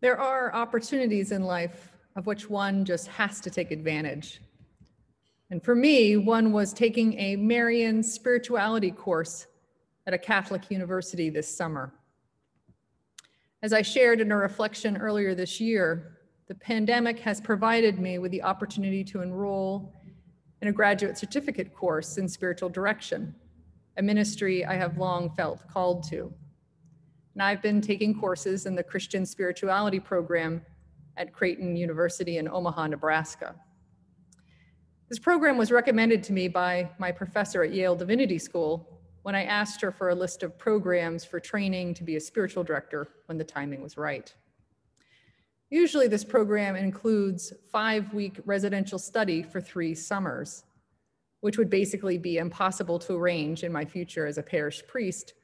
There are opportunities in life of which one just has to take advantage. And for me, one was taking a Marian spirituality course at a Catholic university this summer. As I shared in a reflection earlier this year, the pandemic has provided me with the opportunity to enroll in a graduate certificate course in spiritual direction, a ministry I have long felt called to. And I've been taking courses in the Christian spirituality program at Creighton University in Omaha, Nebraska. This program was recommended to me by my professor at Yale Divinity School when I asked her for a list of programs for training to be a spiritual director when the timing was right. Usually this program includes five week residential study for three summers, which would basically be impossible to arrange in my future as a parish priest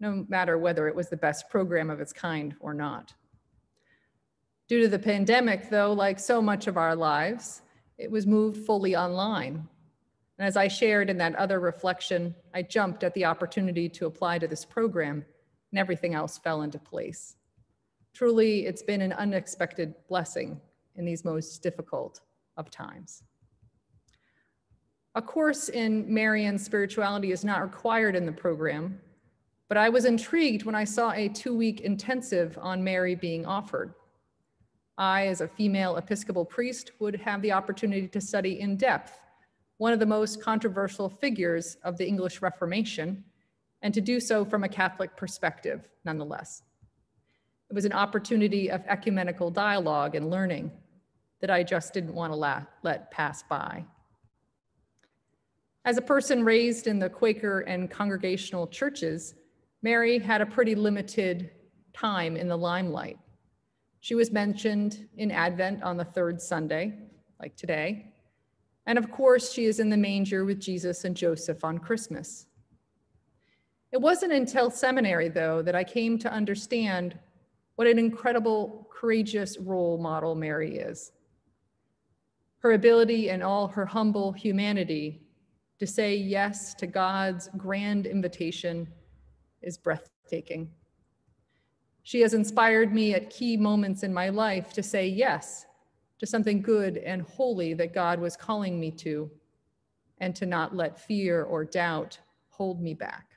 no matter whether it was the best program of its kind or not. Due to the pandemic, though, like so much of our lives, it was moved fully online. And as I shared in that other reflection, I jumped at the opportunity to apply to this program, and everything else fell into place. Truly, it's been an unexpected blessing in these most difficult of times. A course in Marian spirituality is not required in the program, but I was intrigued when I saw a two week intensive on Mary being offered. I, as a female Episcopal priest, would have the opportunity to study in depth one of the most controversial figures of the English Reformation, and to do so from a Catholic perspective, nonetheless. It was an opportunity of ecumenical dialogue and learning that I just didn't want to let pass by. As a person raised in the Quaker and congregational churches, Mary had a pretty limited time in the limelight. She was mentioned in Advent on the third Sunday, like today. And of course, she is in the manger with Jesus and Joseph on Christmas. It wasn't until seminary, though, that I came to understand what an incredible, courageous role model Mary is. Her ability and all her humble humanity to say yes to God's grand invitation is breathtaking. She has inspired me at key moments in my life to say yes to something good and holy that God was calling me to, and to not let fear or doubt hold me back.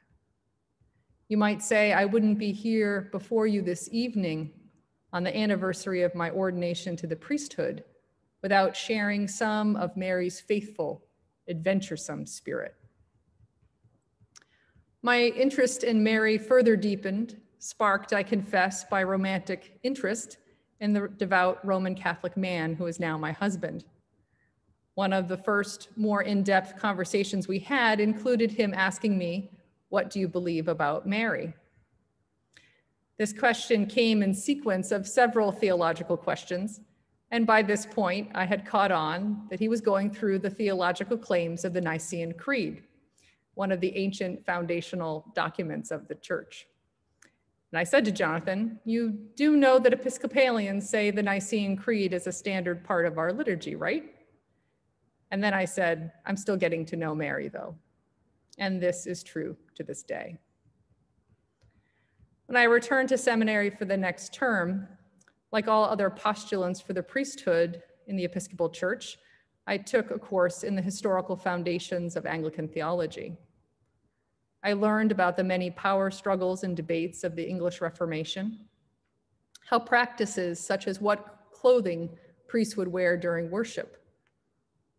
You might say, I wouldn't be here before you this evening on the anniversary of my ordination to the priesthood without sharing some of Mary's faithful, adventuresome spirit. My interest in Mary further deepened, sparked, I confess, by romantic interest in the devout Roman Catholic man who is now my husband. One of the first more in-depth conversations we had included him asking me, what do you believe about Mary? This question came in sequence of several theological questions, and by this point, I had caught on that he was going through the theological claims of the Nicene Creed one of the ancient foundational documents of the church. And I said to Jonathan, You do know that Episcopalians say the Nicene Creed is a standard part of our liturgy, right? And then I said, I'm still getting to know Mary, though. And this is true to this day. When I returned to seminary for the next term, like all other postulants for the priesthood in the Episcopal Church, I took a course in the historical foundations of Anglican theology. I learned about the many power struggles and debates of the English Reformation, how practices such as what clothing priests would wear during worship,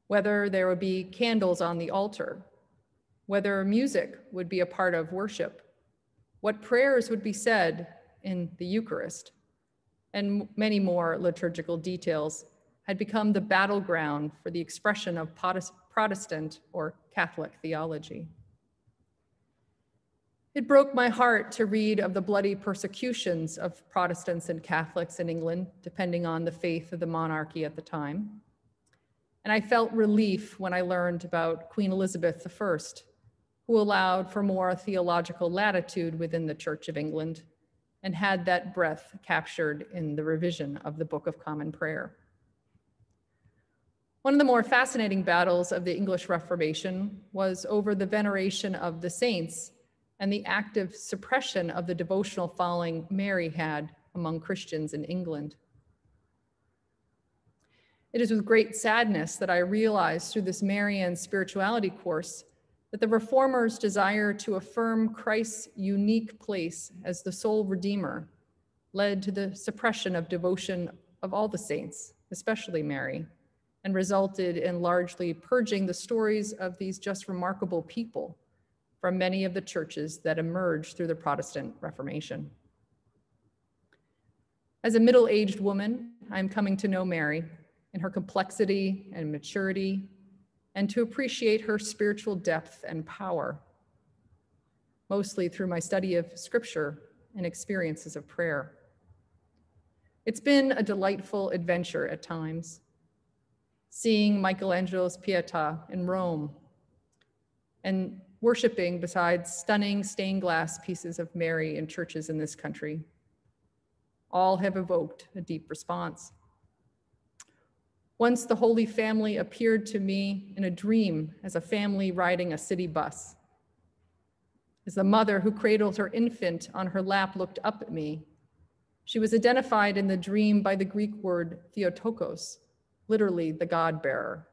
whether there would be candles on the altar, whether music would be a part of worship, what prayers would be said in the Eucharist, and many more liturgical details had become the battleground for the expression of Protestant or Catholic theology. It broke my heart to read of the bloody persecutions of Protestants and Catholics in England, depending on the faith of the monarchy at the time. And I felt relief when I learned about Queen Elizabeth I, who allowed for more theological latitude within the Church of England and had that breath captured in the revision of the Book of Common Prayer. One of the more fascinating battles of the English Reformation was over the veneration of the saints and the active suppression of the devotional following Mary had among Christians in England. It is with great sadness that I realize through this Marian spirituality course that the Reformers' desire to affirm Christ's unique place as the sole Redeemer led to the suppression of devotion of all the saints, especially Mary, and resulted in largely purging the stories of these just remarkable people from many of the churches that emerged through the Protestant Reformation. As a middle aged woman, I'm coming to know Mary in her complexity and maturity, and to appreciate her spiritual depth and power, mostly through my study of scripture and experiences of prayer. It's been a delightful adventure at times, seeing Michelangelo's Pietà in Rome and worshiping beside stunning stained glass pieces of Mary in churches in this country. All have evoked a deep response. Once the Holy Family appeared to me in a dream as a family riding a city bus. As the mother who cradled her infant on her lap looked up at me, she was identified in the dream by the Greek word Theotokos, literally the God bearer.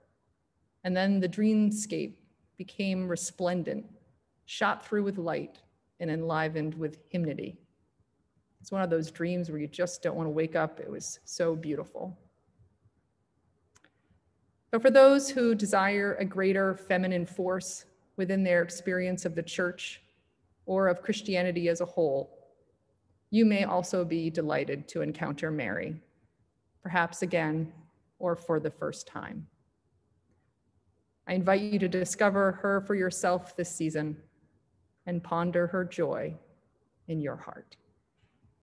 And then the dreamscape became resplendent, shot through with light, and enlivened with hymnody. It's one of those dreams where you just don't want to wake up. It was so beautiful. But for those who desire a greater feminine force within their experience of the church or of Christianity as a whole, you may also be delighted to encounter Mary, perhaps again or for the first time. I invite you to discover her for yourself this season and ponder her joy in your heart.